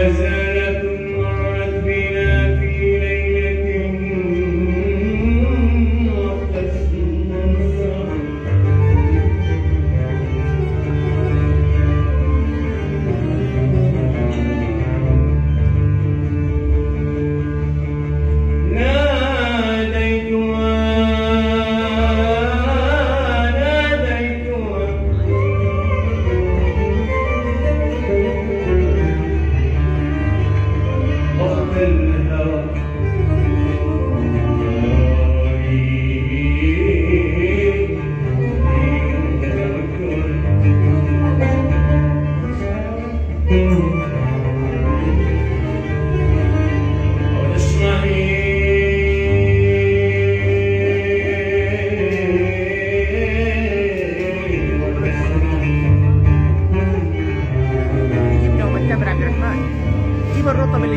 presente. جيب الرطب اللي